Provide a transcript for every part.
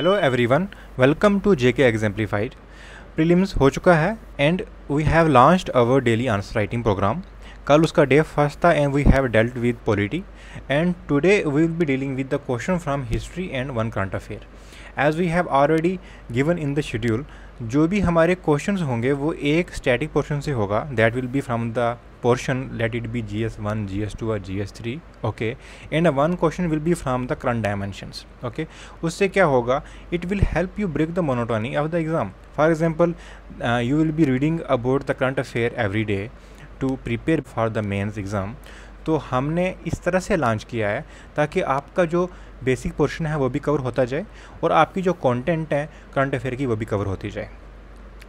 Hello everyone welcome to J K exemplified prelims हो चुका है and we have launched our daily answer writing programme कल उसका day first था and we have dealt with polity and today we will be dealing with the question from history and one current affair as we have already given in the schedule जो भी हमारे question होंगे, वो एक static portion से होगा. That will be from the portion let it be gs1 gs2 or gs3 okay and a one question will be from the current dimensions okay usse kya hoga it will help you break the monotony of the exam for example uh, you will be reading about the current affair every day to prepare for the mains exam तो हमने इस तरह से launch किया है ताकि आपका जो बेसिक पोर्शन है वो भी कवर होता जाए और आपकी जो कंटेंट है करंट अफेयर की वो भी कवर होती जाए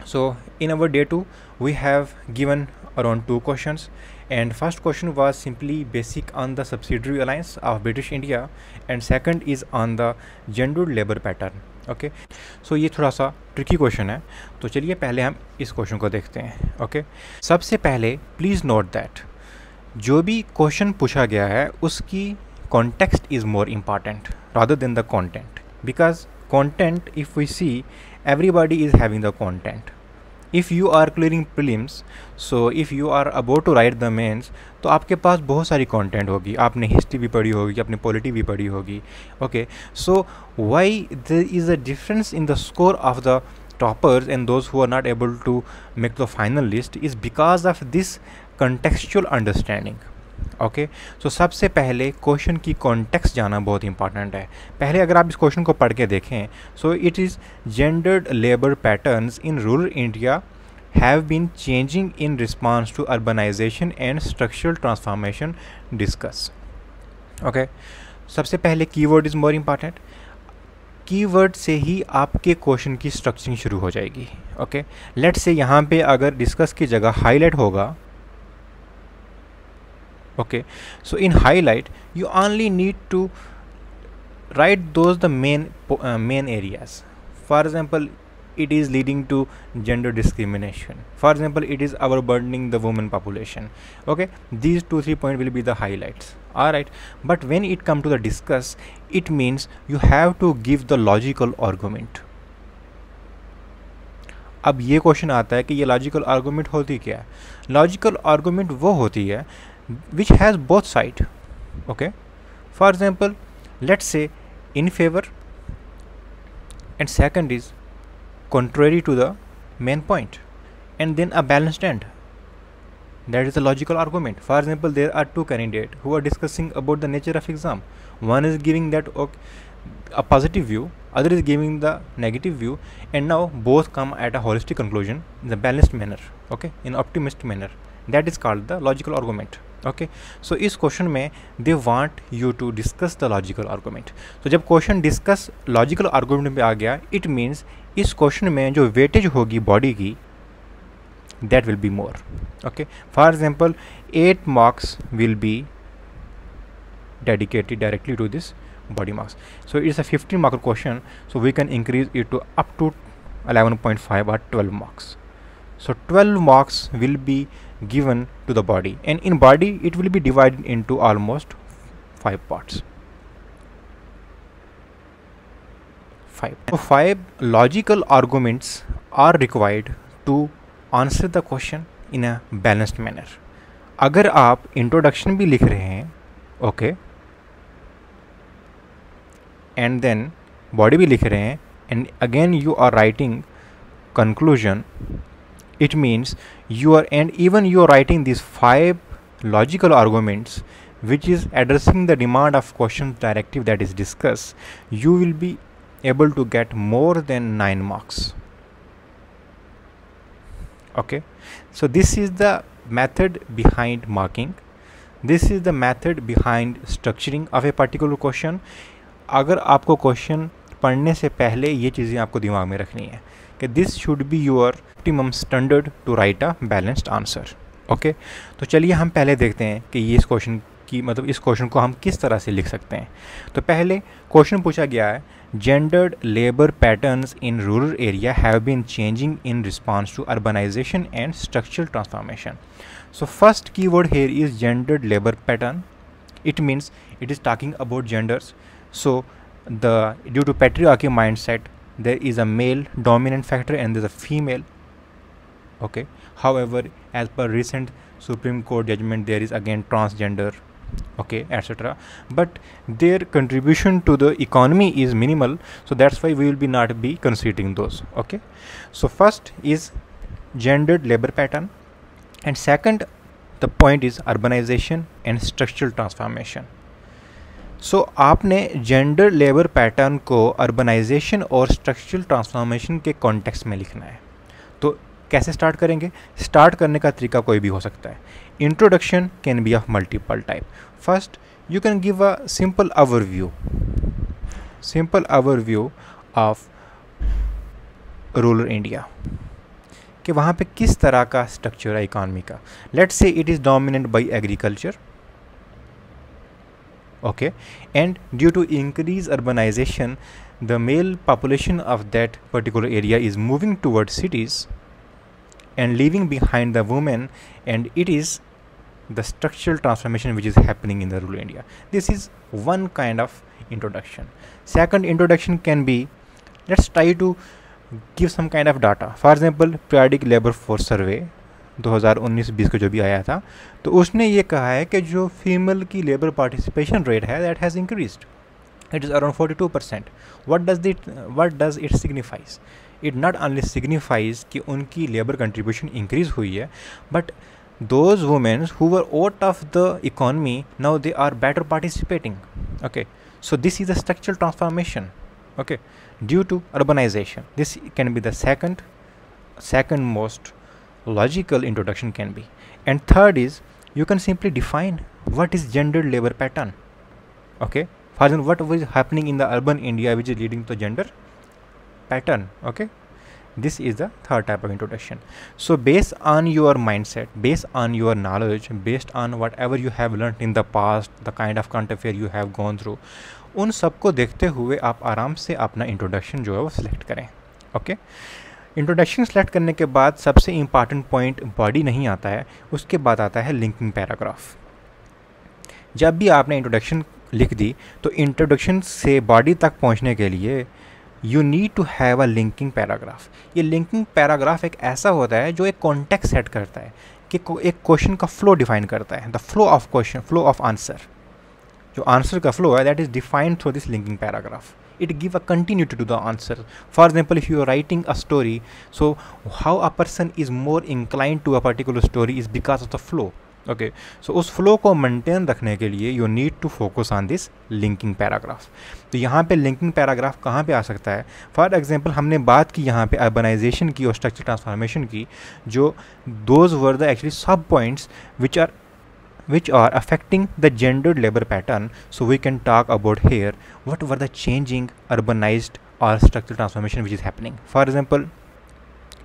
so in our day two we have given around two questions and first question was simply basic on the subsidiary alliance of British India and second is on the gendered labor pattern okay okay? So so ये थोड़ा सा tricky question है तो चलिए पहले हम इस question को देखते हैं ओके okay? सबसे पहले प्लीज़ नोट दैट जो भी क्वेश्चन पूछा गया है उसकी context is more important rather than the content because content if we see everybody is having the content if you are clearing prelims so if you are about to write the mains तो आपके पास बहुत सारी content होगी। आपने history भी पढ़ी होगी, आपने पॉलिटी भी पढ़ी होगी। Okay so why there is a difference in the score of the toppers and those who are not able to make the final list is because of this contextual understanding. Okay so सबसे पहले question की context जाना बहुत important है। पहले अगर आप इस क्वेश्चन को पढ़ के देखें so it is gendered labour patterns in rural India have been changing in response to urbanisation and structural transformation discuss okay सबसे पहले keyword is more important keyword से ही आपके क्वेश्चन की स्ट्रक्चरिंग शुरू हो जाएगी। ओके लेट से यहाँ पे अगर डिस्कस की जगह हाईलाइट होगा okay so in highlight you only need to write those the main uh, main areas for example it is leading to gender discrimination for example it is overburdening the women population okay these two three point will be the highlights all right but when it come to the discuss it means you have to give the logical argument अब ये question आता है कि ये logical argument होती क्या है logical argument वो होती है which has both side okay? For example let's say in favor and second is contrary to the main point and then a balanced end. That is a logical argument. For example there are two candidates who are discussing about the nature of exam. One is giving that okay, a positive view other is giving the negative view and now both come at a holistic conclusion in a balanced manner okay in optimist manner. That is called the logical argument okay so इस question में they want you to discuss the logical argument तो जब question discuss logical argument में आ गया it means इस question में जो वेटेज होगी बॉडी की that will be more okay for example eight marks will be dedicated directly to this body marks so it's a fifteen mark question so we can increase it to up to eleven point five or twelve marks so 12 marks will be given to the body and in body it will be divided into almost five parts five so five logical arguments are required to answer the question in a balanced manner अगर आप introduction भी लिख रहे हैं okay and then body भी लिख रहे हैं and again you are writing conclusion it means you are and even you are writing these five logical arguments which is addressing the demand of questions directive that is discussed you will be able to get more than 9 marks okay so this is the method behind marking this is the method behind structuring of a particular question अगर आपको question पढ़ने से पहले ये चीज़ें आपको दिमाग में रखनी है कि this should be your optimum standard to write a balanced answer okay तो चलिए हम पहले देखते हैं कि ये इस क्वेश्चन की मतलब इस क्वेश्चन को हम किस तरह से लिख सकते हैं। तो पहले क्वेश्चन पूछा गया है gendered labour patterns in rural area have been changing in response to urbanisation and structural transformation so first key word here is gendered labour pattern it means it is talking about genders so the due to patriarchy mindset there is a male dominant factor and there's a female. Okay. However as per recent supreme court judgment there is again transgender. Okay etc but their contribution to the economy is minimal so that's why we will be not be considering those. Okay. So first is gendered labor pattern. And second the point is urbanization and structural transformation so so, आपने gender labour pattern को urbanisation और structural transformation के context में लिखना है। तो कैसे start करेंगे? स्टार्ट करने का तरीका कोई भी हो सकता है। Introduction can be of multiple type first you can give a simple overview simple overview of rural India कि वहाँ पे किस तरह का स्ट्रक्चर है इकानमी का। Let's say it is dominate by agriculture okay? And due to increased urbanization the male population of that particular area is moving towards cities and leaving behind the women and it is the structural transformation which is happening in the rural india. This is one kind of introduction. Second introduction can be let's try to give some kind of data. For example periodic labor force survey 2019-20 को जो भी आया था तो उसने ये कहा है कि जो फीमेल की लेबर पार्टिसिपेशन रेट है that has increase it is around forty two percent what does that what does it signifies it not only signifies कि उनकी लेबर कंट्रीब्यूशन इंक्रीज हुई है but those womens who were out of the economy now they are better participating okay so this is a structural transformation okay due to urbanisation this can be the second second most logical introduction can be and third is you can simply define what is gendered labor pattern okay for example what was happening in the urban india which is leading to gender pattern okay this is the third type of introduction so based on your mindset based on your knowledge based on whatever you have learned in the past the kind of current affair you have gone through उन सबको देखते हुए आप आराम से अपना introduction जो है वो सिलेक्ट करें ओके okay? इंट्रोडक्शन सेलेक्ट करने के बाद सबसे इंपॉर्टेंट पॉइंट बॉडी नहीं आता है, उसके बाद आता है लिंकिंग पैराग्राफ जब भी आपने इंट्रोडक्शन लिख दी तो इंट्रोडक्शन से बॉडी तक पहुँचने के लिए you need to have a linking paragraph ये लिंकिंग पैराग्राफ एक ऐसा होता है जो एक कॉन्टेक्ट सेट करता है, कि एक क्वेश्चन का फ्लो डिफाइन करता है. The flow of question flow of answer जो आंसर का फ्लो है that is defined through this linking paragraph it give a continuity to the answer for example if you are writing a story so how a person is more inclined to a particular story is because of the flow okay so उस flow को maintain रखने के लिए you need to focus on this linking paragraph तो यहाँ पे linking paragraph कहाँ पे आ सकता है फॉर एग्जांपल हमने बात की यहाँ पे अर्बनाइजेशन की और स्ट्रक्चर ट्रांसफॉर्मेशन की जो those were the actually sub points which are which are affecting the gendered labor pattern so we can talk about here what were the changing urbanized or structural transformation which is happening for example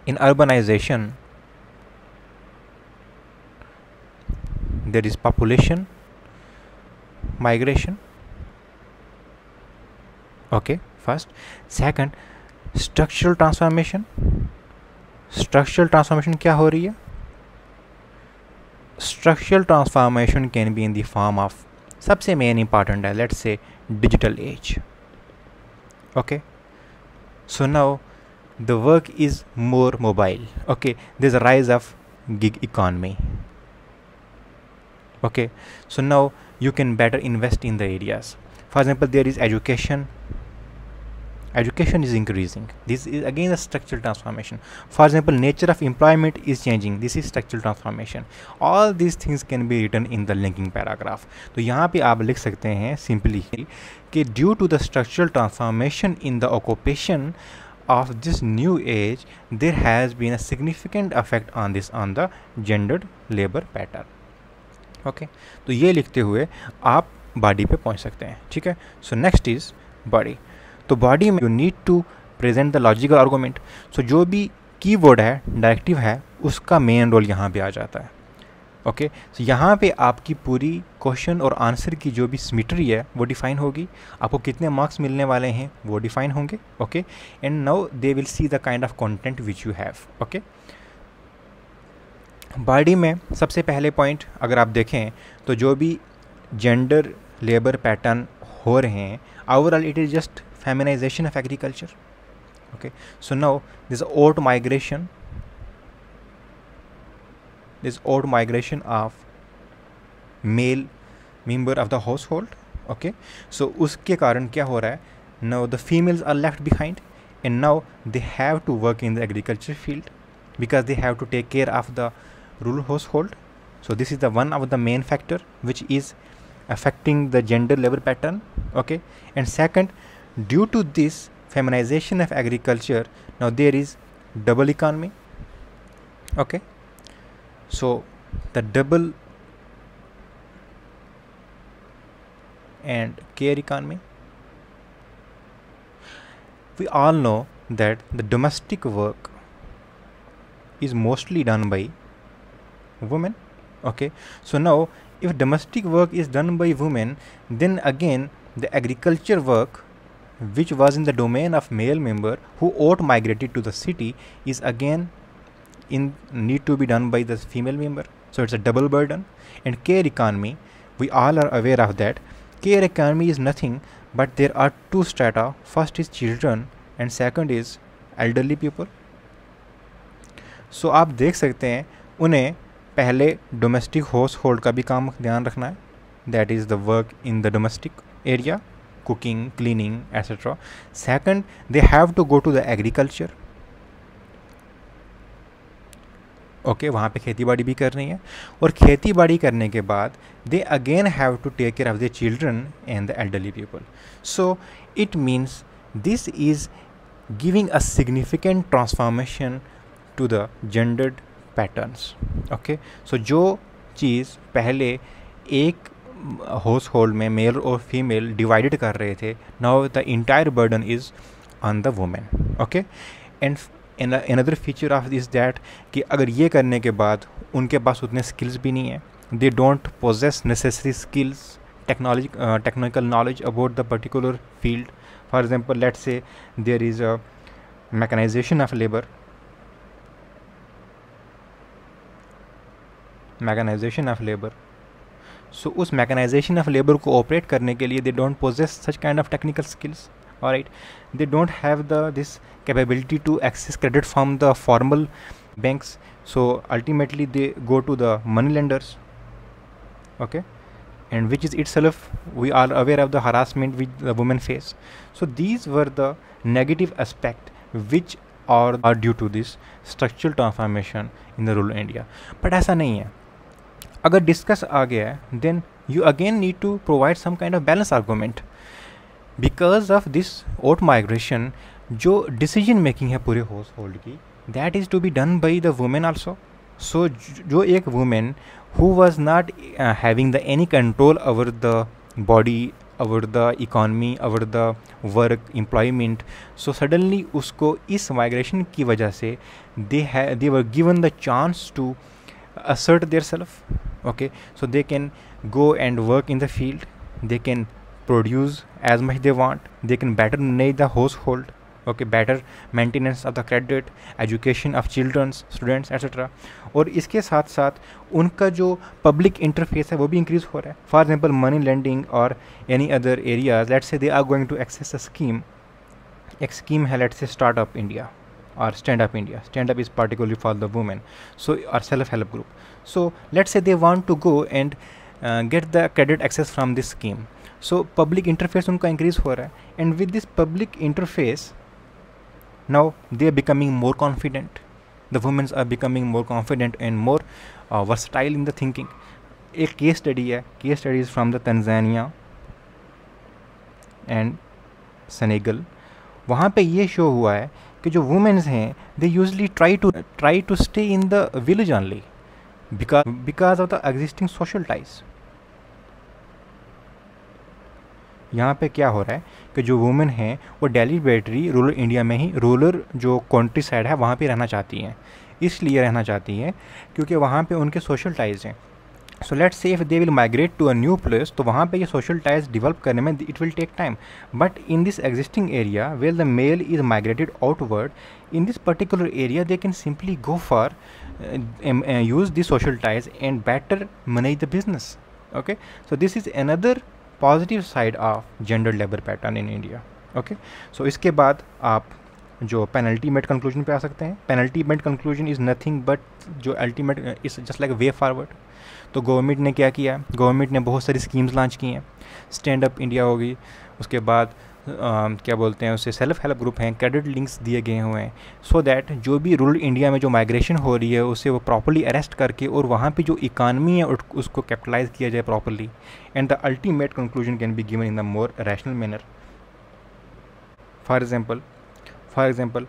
in urbanization there is population migration okay first second structural transformation structural transformation क्या हो रही है structural transformation can be in the form of सबसे main important है let's say digital age okay so now the work is more mobile okay there's a rise of gig economy okay so now you can better invest in the areas for example there is education Education is increasing this is again a structural transformation for example nature of employment is changing this is structural transformation all these things can be written in the linking paragraph तो यहाँ पे आप लिख सकते हैं simply कि due to the structural transformation in the occupation of this new age there has been a significant effect on this on the gendered labor pattern okay okay? तो ये लिखते हुए आप बॉडी पे पहुँच सकते हैं ठीक है सो नेक्स्ट इज़ बॉडी तो बॉडी में you need to present the logical argument so जो भी कीवर्ड है डायरेक्टिव है उसका मेन रोल यहाँ पे आ जाता है। Okay okay? so, यहाँ पे आपकी पूरी क्वेश्चन और आंसर की जो भी सिमिट्री है वो डिफाइन होगी। आपको कितने मार्क्स मिलने वाले हैं वो डिफाइन होंगे। Okay and now they will see the kind of content which you have okay body में सबसे पहले पॉइंट अगर आप देखें तो जो भी जेंडर लेबर पैटर्न हो रहे हैं overall it is just feminisation of agriculture okay so now this old migration this old migration of male member of the household okay so uske karan kya ho raha hai now the females are left behind and now they have to work in the agriculture field because they have to take care of the rural household so this is the one of the main factor which is affecting the gender level pattern okay and second due to this feminization of agriculture now there is double economy. Okay? So the double and care economy. We all know that the domestic work is mostly done by women. Okay? So now if domestic work is done by women then again the agriculture work which was in the domain of male member who out migrated to the city is again in need to be done by the female member so it's a double burden and care economy we all are aware of that care economy is nothing but there are two strata first is children and second is elderly people so आप देख सकते हैं उन्हें पहले domestic household का भी काम ध्यान रखना है that is the work in the domestic area cooking, cleaning, etc. Second, they have to go to the agriculture. Okay okay, वहाँ पे खेती बाड़ी भी कर रही हैं और खेती बाड़ी करने के बाद they again have to take care of the children and the elderly people so it means this is giving a significant transformation to the gendered patterns okay so जो चीज़ पहले एक हाउस होल्ड में मेल और female divided कर रहे थे. Now the entire burden is on the women okay and another feature of this that कि अगर ये करने के बाद उनके पास उतने स्किल्स भी नहीं है they don't possess necessary skills technology technical knowledge about the particular field for example let say there is a mechanisation of labour mechanisation of labour so उस मैकेनाइजेशन ऑफ़ लेबर को ऑपरेट करने के लिए they don't possess such kind of technical skills और right they don't have the this capability to access credit from the formal banks so ultimately they go to the money lenders okay and which is itself we are aware of the harassment with the women face so these were the negative aspect which are are due to this structural transformation in the rural India but ऐसा नहीं है। अगर discuss आ गया है then you again need to provide some kind of balance argument because of this out migration जो decision making है पूरे हाउस होल्ड की that is to be done by the women also so जो एक women who was not having the any control over the body over the economy over the work employment so suddenly उसको इस migration की वजह से they है they were given the chance to assert their self okay so they can go and work in the field they can produce as much they want they can better manage the household okay better maintenance of the credit education of children students etc और इसके साथ साथ उनका जो public interface है वो भी increase हो रहा है फॉर एग्ज़ाम्पल मनी लेंडिंग और any other areas let's say they are going to access a scheme एक स्कीम है let's say startup India or stand up india stand up is particularly for the women so our self-help group so let's say they want to go and uh, get the credit access from this scheme public interface unka increase ho raha hai and with this public interface now they are becoming more confident the women are becoming more confident and more uh, versatile in the thinking एक case study है case study is from the Tanzania and Senegal वहाँ पे ये show हुआ है कि जो womens हैं they usually try to try to stay in the village only because of the existing social ties यहाँ पे क्या हो रहा है कि जो वुमेन हैं, वो डेलीबरेटरी रूरल इंडिया में ही रूरल जो कंट्री साइड है, वहाँ पे रहना चाहती हैं। इसलिए रहना चाहती हैं, क्योंकि वहाँ पे उनके सोशल टाइज हैं। So let's say if they will migrate to a new place तो वहाँ पे ये सोशल टाइज डिवेल्प करने में it will take time but in this existing area well the male is migrated outward in this particular area they can simply go for use the social ties and better manage the business okay so this is another positive side of gender labour pattern in India okay so इसके बाद आप जो penultimate conclusion पे आ सकते हैं। Penultimate conclusion is nothing but जो ultimate is just like way forward तो गवर्नमेंट ने क्या किया? गवर्नमेंट ने बहुत सारी स्कीम्स लॉन्च की हैं। स्टैंड अप इंडिया होगी उसके बाद आ, क्या बोलते हैं उसे सेल्फ हेल्प ग्रुप हैं। क्रेडिट लिंक्स दिए गए हुए हैं। सो दैट जो भी रूरल इंडिया में जो माइग्रेशन हो रही है उसे वो प्रॉपरली अरेस्ट करके और वहाँ पे जो इकानमी है उसको कैपिटलाइज किया जाए properly and the ultimate conclusion can be given in the more rational manner for example for example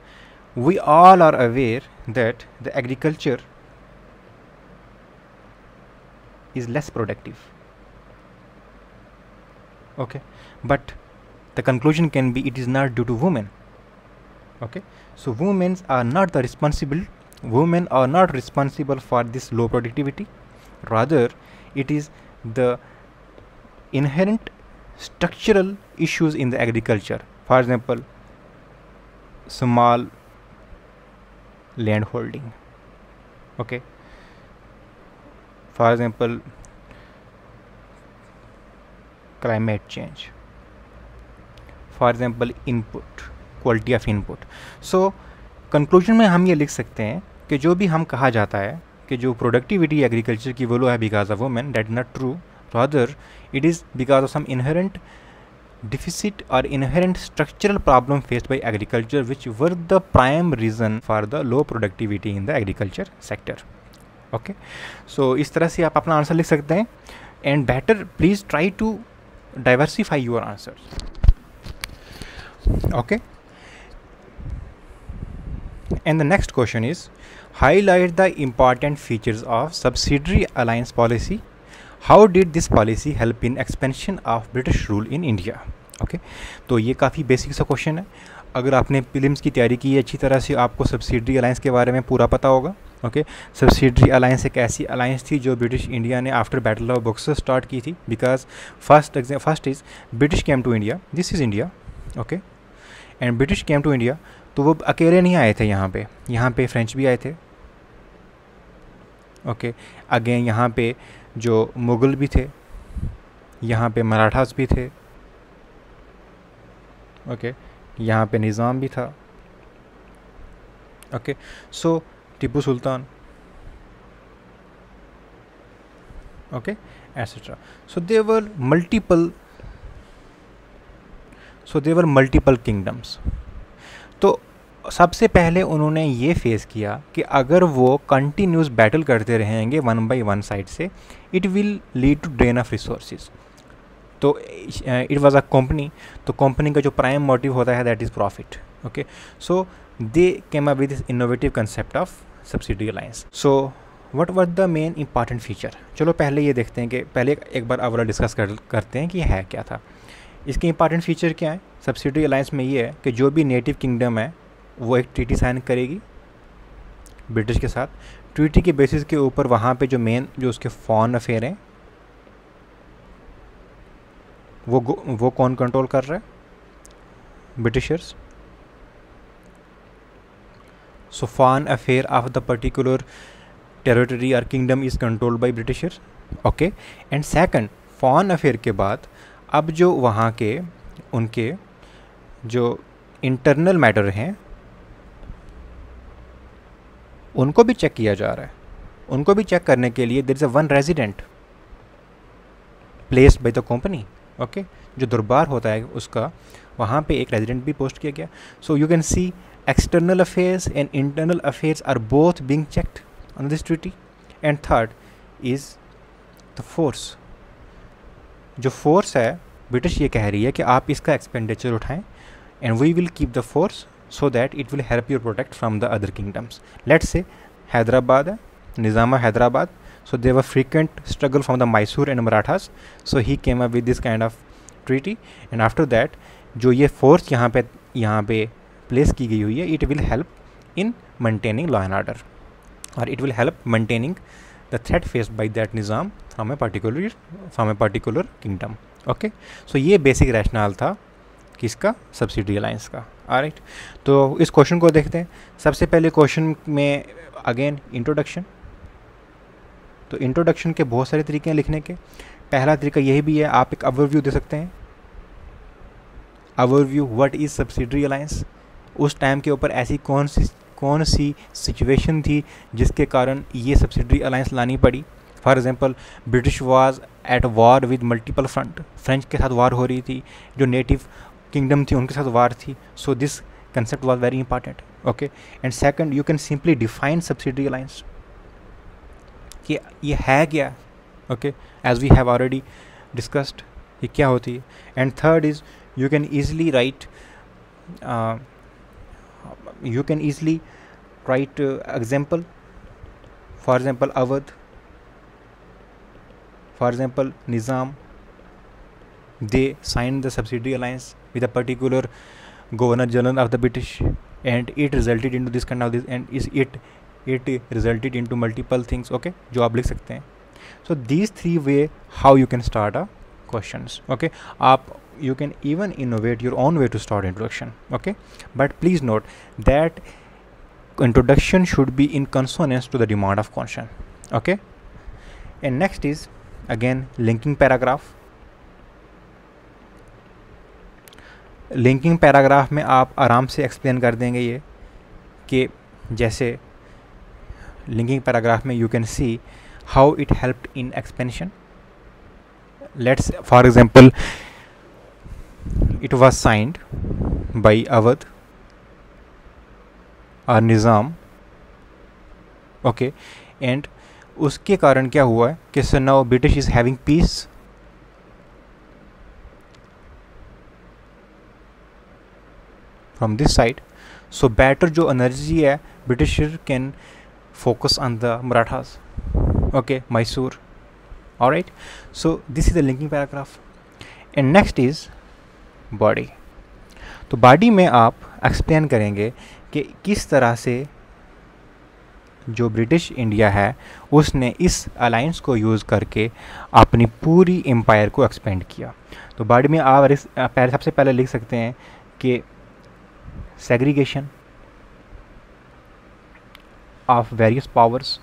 we all are aware that the agriculture is less productive. Okay? But the conclusion can be it is not due to women. Okay? So women are not the responsible women are not responsible for this low productivity. Rather it is the inherent structural issues in the agriculture. For example small land holding. Okay? For example, climate change. For example, input, quality of input. So conclusion में हम ये लिख सकते हैं कि जो भी हम कहा जाता है कि जो प्रोडक्टिविटी एग्रीकल्चर की वो लो है because of women that not true rather it is because of some inherent deficit or inherent structural problem faced by agriculture which were the prime reason for the low productivity in the agriculture sector. Okay? So is tarah se aap apna answer likh sakte hain and better please try to diversify your answers. Okay? And the next question is highlight the important features of subsidiary alliance policy how did this policy help in expansion of British rule in India okay तो ये काफ़ी basic सा question है। अगर आपने films की तैयारी की है, अच्छी तरह से आपको सब्सिडरी अलायंस के बारे में पूरा पता होगा। ओके सब्सिडरी अलायंस एक ऐसी अलायंस थी जो ब्रिटिश इंडिया ने after battle of Buxar start की थी। Because first exam first is British came to India this is India okay and British came to India तो वो अकेले नहीं आए थे यहाँ पे। यहाँ पे फ्रेंच भी आए थे। ओके. अगेन यहाँ पे जो मुग़ल भी थे, यहाँ पे मराठास भी थे ओके यहाँ पे निज़ाम भी था okay so Tipu Sultan okay etcetera so there were multiple so there were multiple kingdoms तो सबसे पहले उन्होंने ये फेस किया कि अगर वो कंटिन्यूस बैटल करते रहेंगे वन बाई वन साइड से it will lead to drain of resources तो इट वाज अ कंपनी तो कंपनी का जो प्राइम मोटिव होता है that is profit okay so they came up with innovative concept of subsidy alliance so what were the main important feature चलो पहले ये देखते हैं कि, पहले एक बार ओवरऑल डिस्कस कर, करते हैं कि है क्या था। इसके इंपॉर्टेंट फीचर क्या है? सब्सिडी अलायंस में ये है कि जो भी नेटिव किंगडम है वो एक ट्रीटी साइन करेगी ब्रिटिश के साथ। ट्रीटी के बेसिस के ऊपर वहाँ पे जो मेन जो उसके फॉरन अफेयर हैं, वो वो कौन कंट्रोल कर रहा है? Britishers so foreign affair of the particular territory और kingdom is controlled by Britishers okay and second foreign affair के बाद, अब जो वहाँ के, उनके, जो इंटरनल मैटर हैं उनको भी चेक किया जा रहा है। उनको भी चेक करने के लिए there is a one resident placed by the company okay जो दरबार होता है उसका, वहाँ पे एक रेजिडेंट भी पोस्ट किया गया। So you can see external affairs and internal affairs are both being checked on this treaty and third is the force जो फोर्स है ब्रिटिश ये कह रही है कि आप इसका एक्सपेंडिचर उठाएँ and we will keep the force so that it will help you protect from the other kingdoms. Let's say Hyderabad, Nizama Hyderabad. So there were frequent struggle from the Mysore and Marathas. So he came up with this kind of treaty. And after that, जो ये force यहाँ पे यहाँ पे place की गई हुई है it will help in maintaining law and order और it will help maintaining the threat faced by that Nizam from a particular from a particular kingdom okay so ये बेसिक रैशनल था किसका? सब्सिडी अलायंस का। Right तो इस question को देखते हैं। सबसे पहले क्वेश्चन में अगेन इंट्रोडक्शन तो इंट्रोडक्शन के बहुत सारे तरीके हैं लिखने के। पहला तरीका यही भी है, आप एक ओवरव्यू दे सकते हैं। Overview what is subsidiary alliance उस टाइम के ऊपर ऐसी कौन सी कौन सी सिचुएशन थी जिसके कारण ये सब्सिडरी अलायंस लानी पड़ी? For example British was at war with multiple front French के साथ वार हो रही थी, जो नेटिव किंगडम थी उनके साथ वार थी so this concept was very important okay and second you can simply define subsidy alliance कि ये है क्या okay as we have already discussed ये क्या होती है and third is you can easily write you can can write example for example Awadh for example Nizam. They signed the subsidiary alliance with a particular governor general of the British and it resulted into this kind of this and is it it resulted into multiple things okay जो आप लिख सकते हैं so these three way how you can start a questions okay आप you can even innovate your own way to start introduction okay but please note that introduction should be in consonance to the demand of question okay and next is again linking paragraph linking paragraph में आप आराम से explain कर देंगे ये, कि जैसे linking paragraph में you can see how it helped in expansion let's for example it was signed by Awadh और निज़ाम ओके एंड उसके कारण क्या हुआ है कि sir now British is having peace from this side so better जो energy है British can focus on the Marathas okay Mysore all right so, this is the linking paragraph. And next is body तो body में आप explain करेंगे कि किस तरह से जो ब्रिटिश इंडिया है, उसने इस अलायंस को यूज़ करके अपनी पूरी एम्पायर को एक्सपेंड किया। तो बॉडी में आप सबसे पहले लिख सकते हैं कि सेग्रीगेशन ऑफ़ वेरियस पावर्स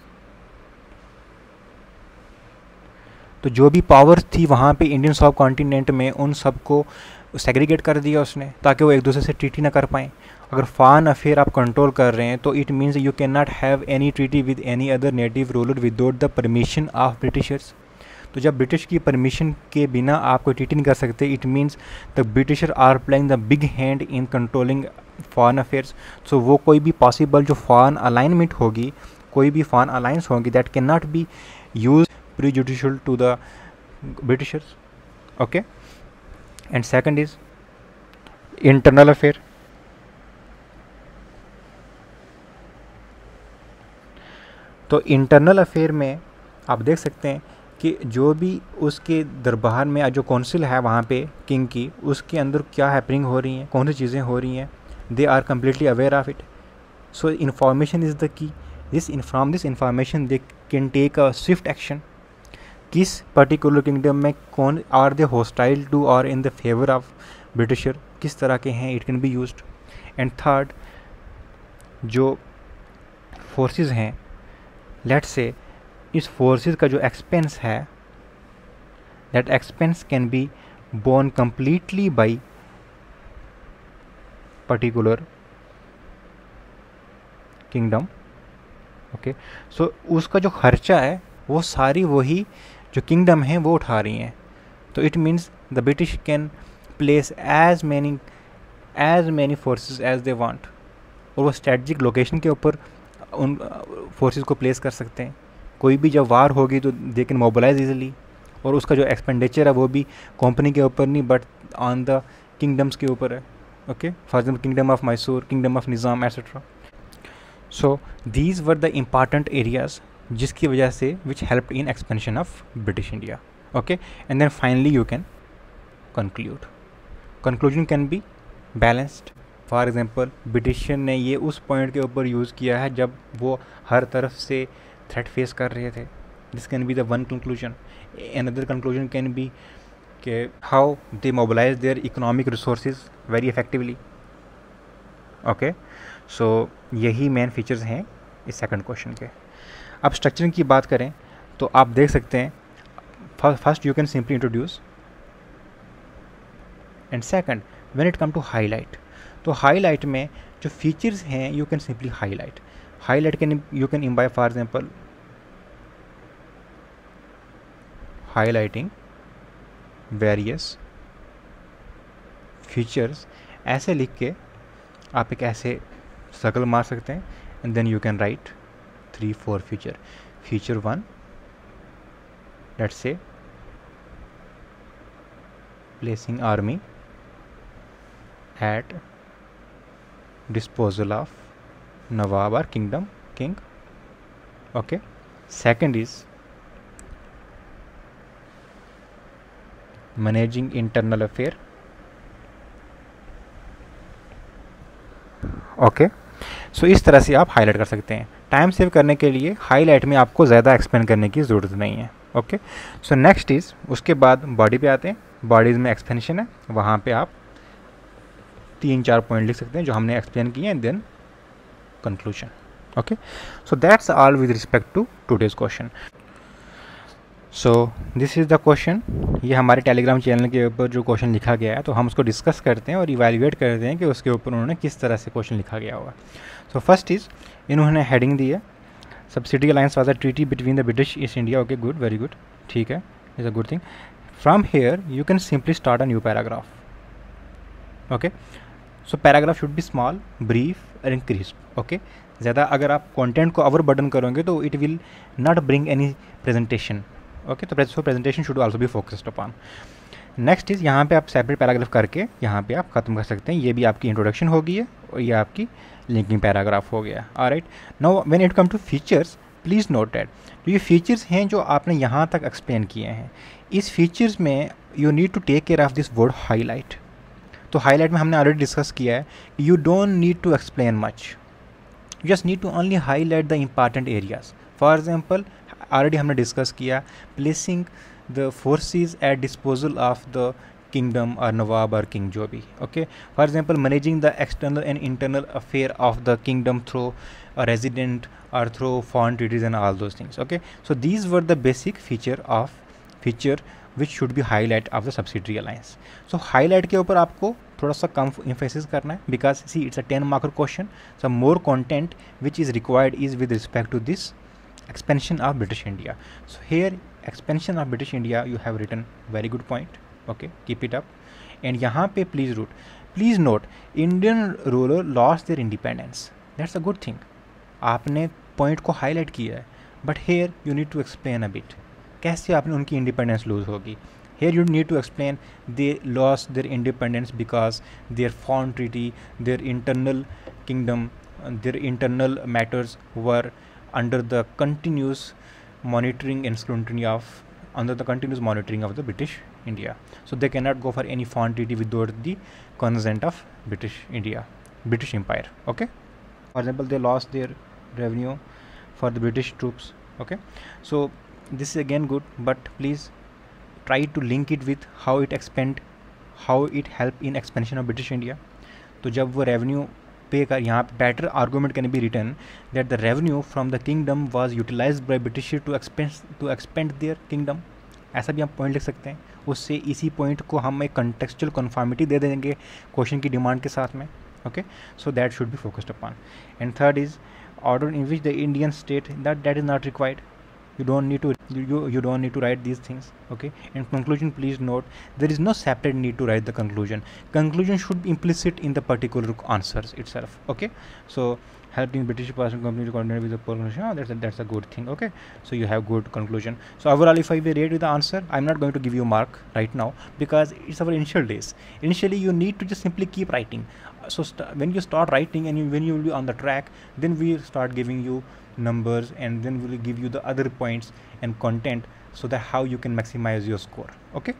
तो जो भी पावर्स थी वहाँ पे इंडियन सब कॉन्टिनेंट में उन सबको सेग्रीगेट कर दिया उसने, ताकि वो एक दूसरे से ट्रीटी ना कर पाएँ। अगर फॉरन अफेयर आप कंट्रोल कर रहे हैं तो it means you can not have any treaty with any other native ruler without the permission of Britishers तो जब ब्रिटिश की परमिशन के बिना आप कोई ट्रीटी नहीं कर सकते it means the Britisher are playing the big hand in controlling foreign affairs so वो कोई भी पॉसिबल जो फॉरन अलाइनमेंट होगी, कोई भी फॉरन अलाइंस होगी that can not be use prejudicial to the Britishers okay and second is internal affair तो internal affair में आप देख सकते हैं कि जो भी उसके दरबार में जो कौंसिल है वहाँ पे किंग की, उसके अंदर क्या हैपनिंग हो रही हैं, कौन सी चीज़ें हो रही हैं they are completely aware of it so information is the key this from this information they can take a swift action किस पर्टिकुलर किंगडम में कौन आर दे हॉस्टाइल टू और in the favour of Britisher किस तरह के हैं? It can be use and third जो forces हैं लेट से इस फोर्सेस का जो एक्सपेंस है that expense can be borne completely by particular kingdom okay so उसका जो खर्चा है, वो सारी वही जो किंगडम हैं, वो उठा रही हैं। तो it means the British can place as many as many forces as they want और वो स्ट्रेटजिक लोकेशन के ऊपर उन फोर्सेस को प्लेस कर सकते हैं। कोई भी जब वार होगी तो दे कैन मोबलाइज ईजिली और उसका जो एक्सपेंडिचर है वो भी कंपनी के ऊपर नहीं बट ऑन द किंगडम्स के ऊपर है. Okay for example kingdom of Mysore kingdom of Nizam etcetera so these were the important areas जिसकी वजह से which help in expansion of British India okay and then finally you can conclude conclusion can be balanced for example Britisher ने ये उस point के ऊपर use किया है जब वो हर तरफ़ से थ्रेट फेस कर रहे थे। This can be the one conclusion other conclusion can be के how they mobilise their economic resource very effectively okay so यही मेन फीचर्स हैं इस सेकंड क्वेश्चन के। अब स्ट्रक्चरिंग की बात करें तो आप देख सकते हैं first you can simply introduce and second, when it come to highlight तो highlight में जो फीचर्स हैं, you can simply highlight highlight can you can इम्बाई for example highlighting various features ऐसे लिख के आप एक ऐसे सकल मार सकते हैं and then you can write three four feature feature one let's say placing army at disposal of Nawab or kingdom king. Okay. Second is managing internal affair. Okay okay. So so, इस तरह से आप highlight कर सकते हैं। Time save करने के लिए हाईलाइट में आपको ज़्यादा एक्सपेंड करने की ज़रूरत नहीं है। ओके सो नेक्स्ट इज़ उसके बाद बॉडी पे आते हैं। बॉडीज़ में एक्सपेंशन है। वहाँ पे आप तीन चार पॉइंट लिख सकते हैं जो हमने एक्सप्लेन किए हैं। Then conclusion okay so that's all with respect to today's question so this is the question ये हमारे टेलीग्राम चैनल के ऊपर जो क्वेश्चन लिखा गया है तो हम उसको डिस्कस करते हैं और इवेल्युएट करते हैं कि उसके ऊपर उन्होंने किस तरह से क्वेश्चन लिखा गया होगा। सो फ़र्स्ट इज़ इन्होंने हेडिंग दी है subsidy alliance was a treaty between the British East India okay good very good ठीक है is a good thing from here you can simply start a new paragraph okay so paragraph should be small brief crisp okay ज़्यादा अगर आप content को over burden करोगे तो it will not bring any presentation okay तो presentation should also be focused upon next is यहाँ पे आप सेपरेट पैराग्राफ करके यहाँ पे आप ख़त्म कर सकते हैं। ये भी आपकी इंट्रोडक्शन होगी है और ये आपकी लिंकिंग पैराग्राफ हो गया आ right no when it come to features please note that जो ये फीचर्स हैं जो आपने यहाँ तक एक्सप्लेन किए हैं। इस फीचर्स में you need to take care of this word highlight तो हाईलाइट में हमने ऑलरेडी डिस्कस किया है you don't need to explain much you just need to only highlight the important areas for example already हमने discuss किया placing the force at disposal of the kingdom और नवाब और king जो भी okay for example managing the external and internal affair of the kingdom through resident और through foreign treaties and all those things okay so these were the basic feature of feature which should be highlight of the subsidiary alliance so highlight के ऊपर आपको थोड़ा सा कम emphasis करना है because see it's a ten marker question so more content which is required is with respect to this expansion of British India so here expansion of British India you have written very good point okay keep it up and यहाँ पे please route please note Indian ruler loss their independence that's a good thing आपने point को highlight किया है but here you need to explain a bit कैसे आपने उनकी independence lose होगी? Here you need to explain they lost their independence because their foreign treaty their internal kingdom their internal matters were under the continuous monitoring and scrutiny of under the continuous monitoring of the British India. So they cannot go for any foreign treaty without the consent of British India, British Empire. Okay. For example, they lost their revenue for the British troops. Okay. So this is again good, but please try to link it with how it expand, how it help in expansion of British India. तो जब वो revenue पे कर यहाँ पे better argument can be written that the revenue from the kingdom was utilise by British to expand to expand their kingdom ऐसा भी हम पॉइंट लिख सकते हैं। उससे इसी पॉइंट को हम एक कंटेक्चुअल कन्फर्मिटी दे देंगे क्वेश्चन की डिमांड के साथ में okay so that should be focused upon and third is order in which the Indian state that that is not required you don't need to you you don't need to write these things okay? In conclusion please note there is no separate need to write the conclusion. Conclusion should be implicit in the particular answers itself okay? So helping British person company to coordinate with the conclusion. Oh, ah, that's a, that's a good thing. Okay, so you have good conclusion. So overall, if I rate with the answer, I'm not going to give you mark right now because it's our initial days. Initially, you need to just simply keep writing. So when you start writing and you, when you will be on the track, then we start giving you numbers and then we will give you the other points and content so that how you can maximize your score. Okay,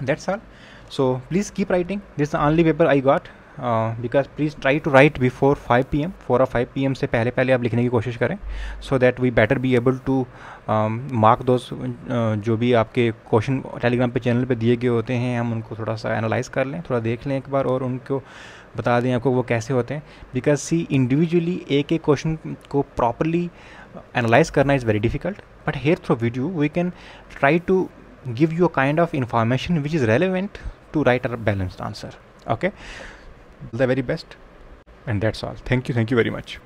that's all. So please keep writing. This is the only paper I got because please try to write before five P M four और five P M से पहले पहले आप लिखने की कोशिश करें so that we better be able to mark दोस्त जो भी आपके क्वेश्चन टेलीग्राम पे चैनल पे दिए गए होते हैं, हम उनको थोड़ा सा एनालाइज कर लें, थोड़ा देख लें एक बार और उनको बता दें आपको वो कैसे होते हैं। बिकॉज़ सी इंडिविजुअली एक एक क्वेश्चन को प्रॉपरली एनालाइज करना is very difficult but here through video we can try to give you a kind of information which is relevant to write a balanced answer, okay? The very best. And that's all. Thank you thank you very much